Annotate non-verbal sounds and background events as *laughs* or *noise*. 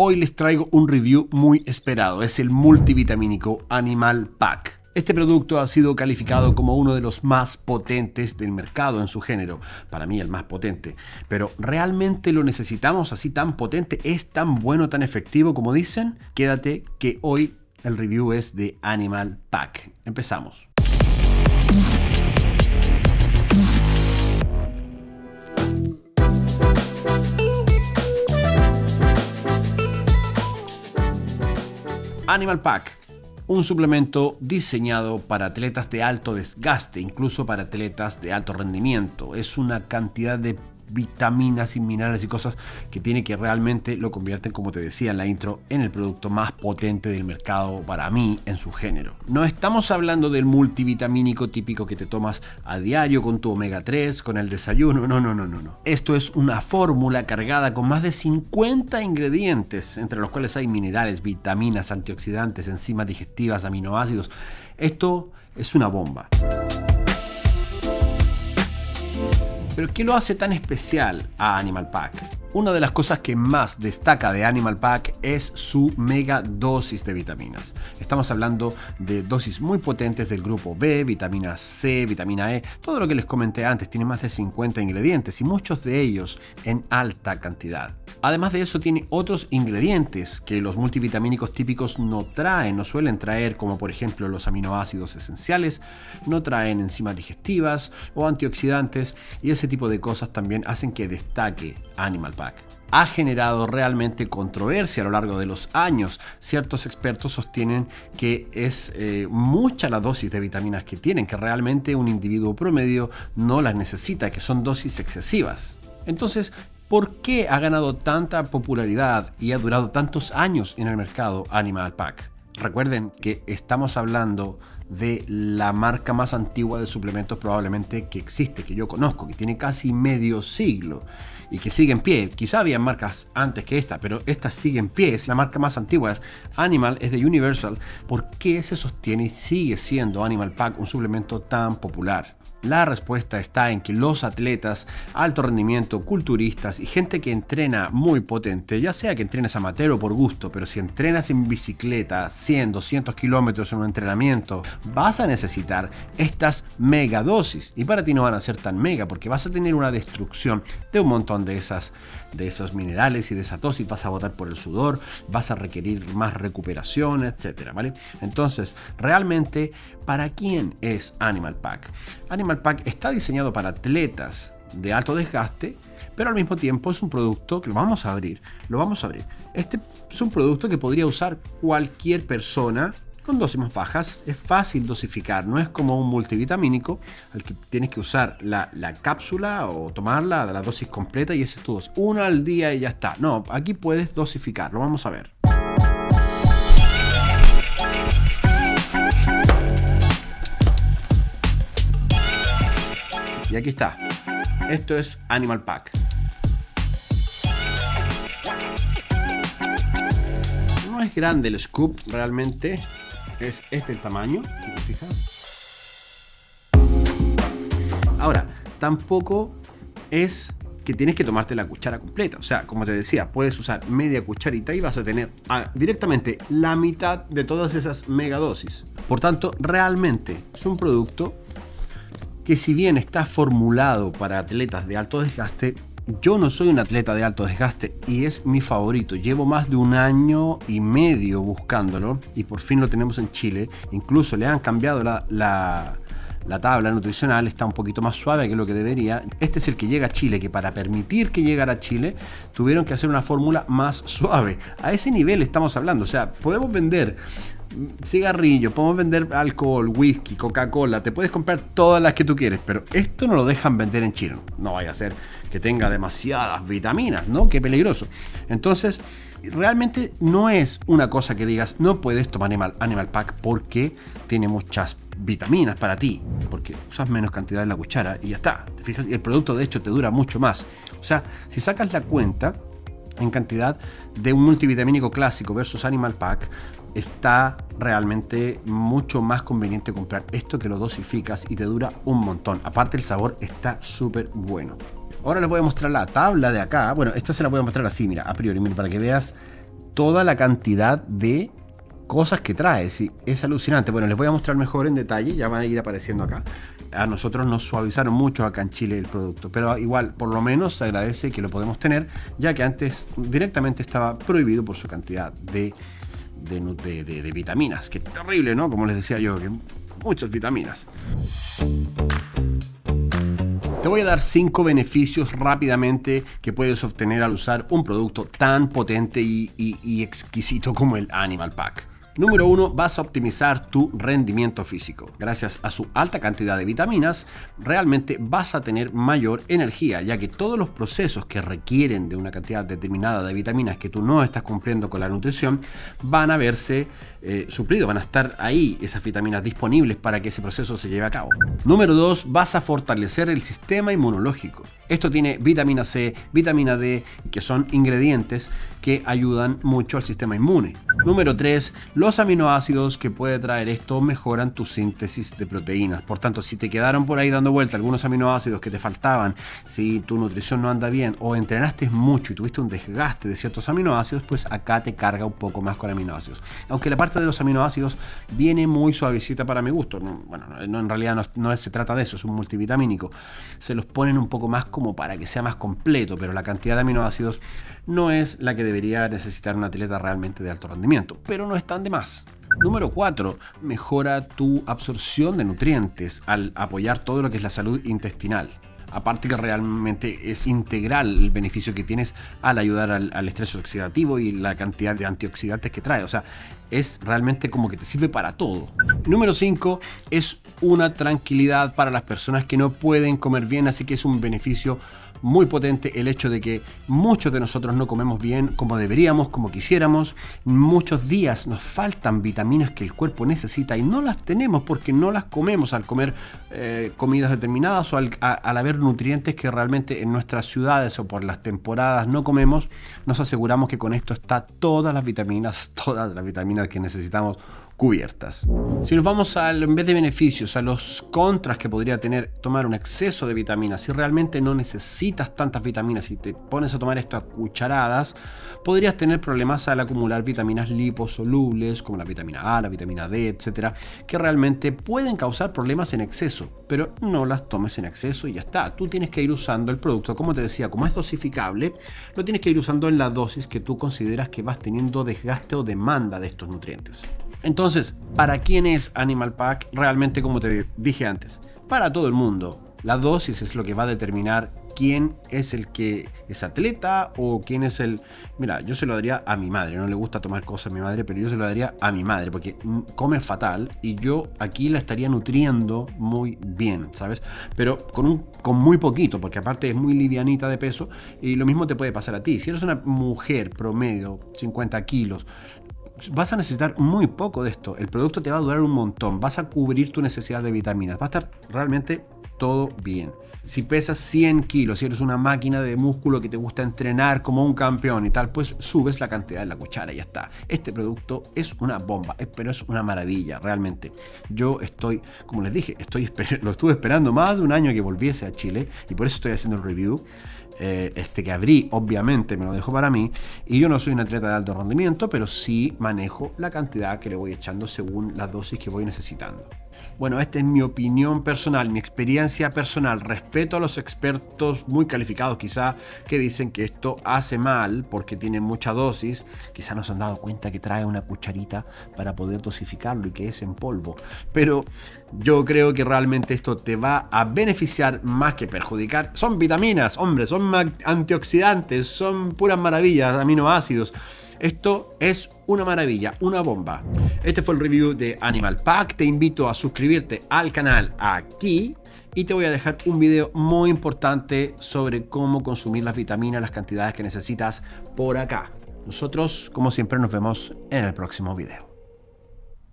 Hoy les traigo un review muy esperado, es el multivitamínico Animal Pack. Este producto ha sido calificado como uno de los más potentes del mercado en su género, para mí el más potente, pero ¿realmente lo necesitamos así tan potente? ¿Es tan bueno, tan efectivo como dicen? Quédate que hoy el review es de Animal Pack. Empezamos. Animal Pack, un suplemento diseñado para atletas de alto desgaste, incluso para atletas de alto rendimiento. Es una cantidad de vitaminas y minerales y cosas que tiene que realmente lo convierten, como te decía en la intro, en el producto más potente del mercado para mí en su género. No estamos hablando del multivitamínico típico que te tomas a diario con tu omega 3, con el desayuno, no, no, no, no, no. Esto es una fórmula cargada con más de 50 ingredientes, entre los cuales hay minerales, vitaminas, antioxidantes, enzimas digestivas, aminoácidos. Esto es una bomba. Pero ¿qué lo hace tan especial a Animal Pack? Una de las cosas que más destaca de Animal Pack es su mega dosis de vitaminas. Estamos hablando de dosis muy potentes del grupo B, vitamina C, vitamina E, todo lo que les comenté antes, tiene más de 50 ingredientes y muchos de ellos en alta cantidad. Además de eso tiene otros ingredientes que los multivitamínicos típicos no traen, no suelen traer, como por ejemplo los aminoácidos esenciales, no traen enzimas digestivas o antioxidantes y ese tipo de cosas también hacen que destaque Animal ha generado realmente controversia a lo largo de los años. Ciertos expertos sostienen que es eh, mucha la dosis de vitaminas que tienen, que realmente un individuo promedio no las necesita, que son dosis excesivas. Entonces, ¿por qué ha ganado tanta popularidad y ha durado tantos años en el mercado Animal Pack? Recuerden que estamos hablando de la marca más antigua de suplementos probablemente que existe, que yo conozco, que tiene casi medio siglo y que sigue en pie. Quizá había marcas antes que esta, pero esta sigue en pie, es la marca más antigua. Animal es de Universal. ¿Por qué se sostiene y sigue siendo Animal Pack un suplemento tan popular? La respuesta está en que los atletas, alto rendimiento, culturistas y gente que entrena muy potente, ya sea que entrenes amateur o por gusto, pero si entrenas en bicicleta 100, 200 kilómetros en un entrenamiento, vas a necesitar estas mega dosis. Y para ti no van a ser tan mega porque vas a tener una destrucción de un montón de, esas, de esos minerales y de esa dosis, vas a botar por el sudor, vas a requerir más recuperación, etcétera, ¿vale? Entonces, realmente, ¿para quién es Animal Pack? Animal Pack está diseñado para atletas de alto desgaste, pero al mismo tiempo es un producto que lo vamos a abrir. Lo vamos a abrir. Este es un producto que podría usar cualquier persona con dosis más bajas. Es fácil dosificar, no es como un multivitamínico al que tienes que usar la, cápsula o tomarla la dosis completa y ese es tu dosis. Una al día y ya está. No, aquí puedes dosificar, lo vamos a ver. Está. Esto es Animal Pack. No es grande el scoop realmente. Es este el tamaño. Ahora, tampoco es que tienes que tomarte la cuchara completa. O sea, como te decía, puedes usar media cucharita y vas a tener ah, directamente la mitad de todas esas megadosis. Por tanto, realmente es un producto que si bien está formulado para atletas de alto desgaste, yo no soy un atleta de alto desgaste y es mi favorito. Llevo más de un año y medio buscándolo y por fin lo tenemos en Chile. Incluso le han cambiado la, la, tabla nutricional, está un poquito más suave que lo que debería. Este es el que llega a Chile, que para permitir que llegara a Chile tuvieron que hacer una fórmula más suave. A ese nivel estamos hablando. O sea, podemos vender cigarrillo, podemos vender alcohol, whisky, Coca-Cola, te puedes comprar todas las que tú quieres, pero esto no lo dejan vender en China. No vaya a ser que tenga demasiadas vitaminas, ¿no? Qué peligroso. Entonces, realmente no es una cosa que digas, no puedes tomar Animal, Pack porque tiene muchas vitaminas para ti, porque usas menos cantidad en la cuchara y ya está. ¿Te fijas? Y el producto de hecho te dura mucho más. O sea, si sacas la cuenta, en cantidad de un multivitamínico clásico versus Animal Pack, está realmente mucho más conveniente comprar esto que lo dosificas y te dura un montón. Aparte el sabor está súper bueno. Ahora les voy a mostrar la tabla de acá. Bueno, esta se la voy a mostrar así, mira, a priori, mira, para que veas toda la cantidad de cosas que trae. Sí, es alucinante. Bueno, les voy a mostrar mejor en detalle, ya van a ir apareciendo acá. A nosotros nos suavizaron mucho acá en Chile el producto, pero igual, por lo menos se agradece que lo podemos tener, ya que antes directamente estaba prohibido por su cantidad de, de, vitaminas. Que terrible, ¿no? Como les decía yo, que muchas vitaminas. Te voy a dar 5 beneficios rápidamente que puedes obtener al usar un producto tan potente y exquisito como el Animal Pack. Número 1. Vas a optimizar tu rendimiento físico. Gracias a su alta cantidad de vitaminas, realmente vas a tener mayor energía, ya que todos los procesos que requieren de una cantidad determinada de vitaminas que tú no estás cumpliendo con la nutrición van a verse eh, suplidos, van a estar ahí esas vitaminas disponibles para que ese proceso se lleve a cabo. Número 2. Vas a fortalecer el sistema inmunológico. Esto tiene vitamina C, vitamina D, que son ingredientes que ayudan mucho al sistema inmune. Número 3. Los aminoácidos que puede traer esto mejoran tu síntesis de proteínas. Por tanto, si te quedaron por ahí dando vuelta algunos aminoácidos que te faltaban, si tu nutrición no anda bien o entrenaste mucho y tuviste un desgaste de ciertos aminoácidos, pues acá te carga un poco más con aminoácidos. Aunque la parte de los aminoácidos viene muy suavecita para mi gusto. bueno, no, en realidad no, se trata de eso, es un multivitamínico. Se los ponen un poco más como para que sea más completo, pero la cantidad de aminoácidos no es la que debería necesitar un atleta realmente de alto rendimiento, pero no están de Número 4. Mejora tu absorción de nutrientes al apoyar todo lo que es la salud intestinal. Aparte que realmente es integral el beneficio que tienes al ayudar al, estrés oxidativo y la cantidad de antioxidantes que trae. O sea, es realmente como que te sirve para todo. Número 5 es una tranquilidad para las personas que no pueden comer bien, así que es un beneficio muy potente el hecho de que muchos de nosotros no comemos bien como deberíamos, como quisiéramos. Muchos días nos faltan vitaminas que el cuerpo necesita y no las tenemos porque no las comemos al comer eh, comidas determinadas o al, al haber nutrientes que realmente en nuestras ciudades o por las temporadas no comemos. Nos aseguramos que con esto está todas las vitaminas, *laughs* todas las vitaminas que necesitamos cubiertas. Si nos vamos al, en vez de beneficios, a los contras que podría tener tomar un exceso de vitaminas, si realmente no necesitas tantas vitaminas y te pones a tomar esto a cucharadas, podrías tener problemas al acumular vitaminas liposolubles, como la vitamina A, la vitamina D, etcétera, que realmente pueden causar problemas en exceso, pero no las tomes en exceso y ya está. Tú tienes que ir usando el producto, como te decía, como es dosificable, lo tienes que ir usando en la dosis que tú consideras que vas teniendo desgaste o demanda de estos nutrientes. Entonces, ¿para quién es Animal Pack? Realmente, como te dije antes, para todo el mundo. La dosis es lo que va a determinar quién es el que es atleta o quién es el... Mira, yo se lo daría a mi madre, no le gusta tomar cosas a mi madre, pero yo se lo daría a mi madre porque come fatal y yo aquí la estaría nutriendo muy bien, ¿sabes? Pero con, un, con muy poquito, porque aparte es muy livianita de peso y lo mismo te puede pasar a ti. Si eres una mujer promedio, 50 kilos, vas a necesitar muy poco de esto. El producto te va a durar un montón. Vas a cubrir tu necesidad de vitaminas. Va a estar realmente todo bien. Si pesas 100 kilos, si eres una máquina de músculo que te gusta entrenar como un campeón y tal, pues subes la cantidad de la cuchara y ya está. Este producto es una bomba, pero es una maravilla, realmente. Yo estoy, como les dije, estoy *laughs* lo estuve esperando más de un año que volviese a Chile y por eso estoy haciendo el review. Eh, este que abrí, obviamente me lo dejo para mí. Y yo no soy un atleta de alto rendimiento, pero sí manejo la cantidad que le voy echando según la dosis que voy necesitando. Bueno, esta es mi opinión personal, mi experiencia personal. Respeto a los expertos muy calificados quizá que dicen que esto hace mal porque tiene mucha dosis. Quizá no se han dado cuenta que trae una cucharita para poder dosificarlo y que es en polvo. Pero yo creo que realmente esto te va a beneficiar más que perjudicar. Son vitaminas, hombre, son antioxidantes, son puras maravillas, aminoácidos. Esto es una maravilla, una bomba. Este fue el review de Animal Pack. Te invito a suscribirte al canal aquí y te voy a dejar un video muy importante sobre cómo consumir las vitaminas, las cantidades que necesitas por acá. Nosotros, como siempre, nos vemos en el próximo video.